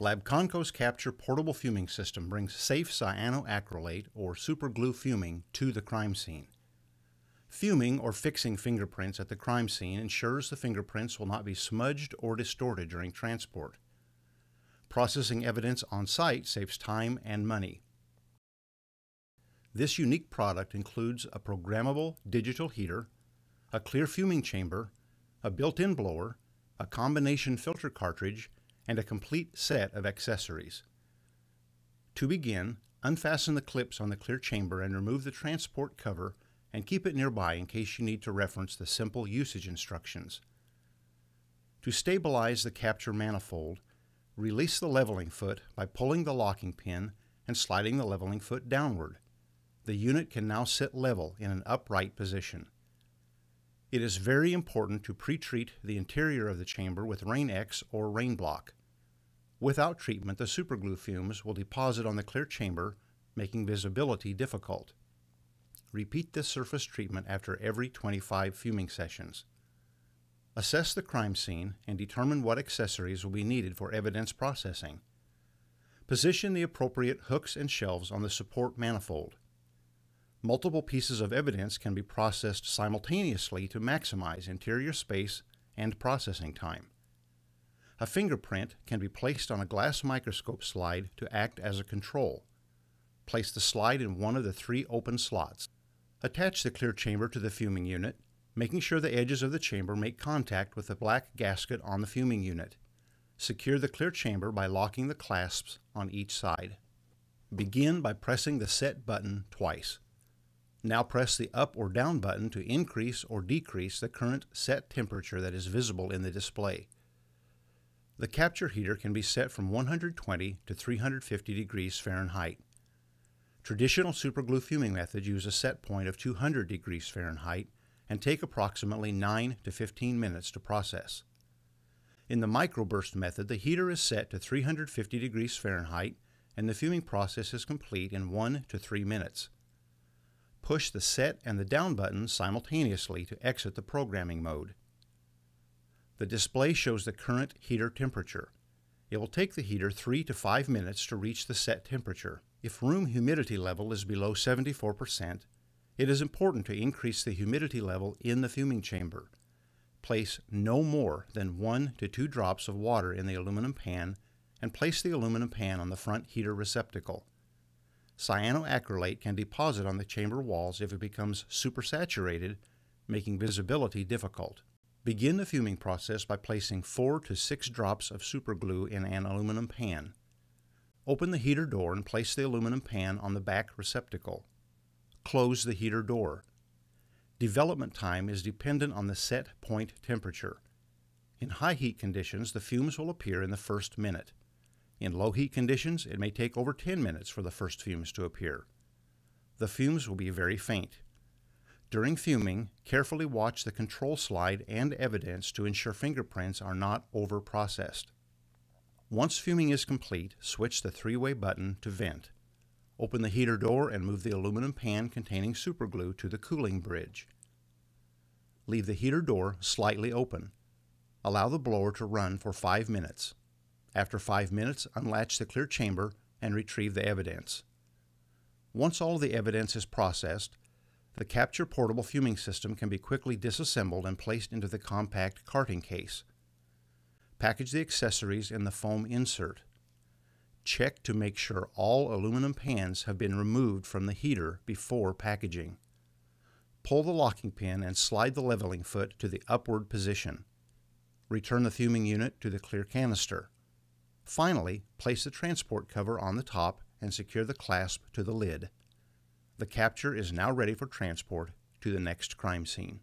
Labconco's Capture portable fuming system brings safe cyanoacrylate or superglue fuming to the crime scene. Fuming or fixing fingerprints at the crime scene ensures the fingerprints will not be smudged or distorted during transport. Processing evidence on site saves time and money. This unique product includes a programmable digital heater, a clear fuming chamber, a built-in blower, a combination filter cartridge, and a complete set of accessories. To begin, unfasten the clips on the clear chamber and remove the transport cover and keep it nearby in case you need to reference the simple usage instructions. To stabilize the capture manifold, release the leveling foot by pulling the locking pin and sliding the leveling foot downward. The unit can now sit level in an upright position. It is very important to pre-treat the interior of the chamber with Rain-X or Rain Block. Without treatment, the superglue fumes will deposit on the clear chamber, making visibility difficult. Repeat this surface treatment after every 25 fuming sessions. Assess the crime scene and determine what accessories will be needed for evidence processing. Position the appropriate hooks and shelves on the support manifold. Multiple pieces of evidence can be processed simultaneously to maximize interior space and processing time. A fingerprint can be placed on a glass microscope slide to act as a control. Place the slide in one of the three open slots. Attach the clear chamber to the fuming unit, making sure the edges of the chamber make contact with the black gasket on the fuming unit. Secure the clear chamber by locking the clasps on each side. Begin by pressing the Set button twice. Now press the up or down button to increase or decrease the current set temperature that is visible in the display. The capture heater can be set from 120 to 350 degrees Fahrenheit. Traditional superglue fuming methods use a set point of 200 degrees Fahrenheit and take approximately 9 to 15 minutes to process. In the microburst method, the heater is set to 350 degrees Fahrenheit and the fuming process is complete in 1 to 3 minutes. Push the set and the down buttons simultaneously to exit the programming mode. The display shows the current heater temperature. It will take the heater 3 to 5 minutes to reach the set temperature. If room humidity level is below 74%, it is important to increase the humidity level in the fuming chamber. Place no more than 1 to 2 drops of water in the aluminum pan and place the aluminum pan on the front heater receptacle. Cyanoacrylate can deposit on the chamber walls if it becomes supersaturated, making visibility difficult. Begin the fuming process by placing 4 to 6 drops of superglue in an aluminum pan. Open the heater door and place the aluminum pan on the back receptacle. Close the heater door. Development time is dependent on the set point temperature. In high heat conditions, the fumes will appear in the first minute. In low heat conditions, it may take over 10 minutes for the first fumes to appear. The fumes will be very faint. During fuming, carefully watch the control slide and evidence to ensure fingerprints are not over-processed. Once fuming is complete, switch the three-way button to vent. Open the heater door and move the aluminum pan containing superglue to the cooling bridge. Leave the heater door slightly open. Allow the blower to run for 5 minutes. After 5 minutes, unlatch the clear chamber and retrieve the evidence. Once all the evidence is processed, the Capture portable fuming system can be quickly disassembled and placed into the compact carting case. Package the accessories in the foam insert. Check to make sure all aluminum pans have been removed from the heater before packaging. Pull the locking pin and slide the leveling foot to the upward position. Return the fuming unit to the clear canister. Finally, place the transport cover on the top and secure the clasp to the lid. The capture is now ready for transport to the next crime scene.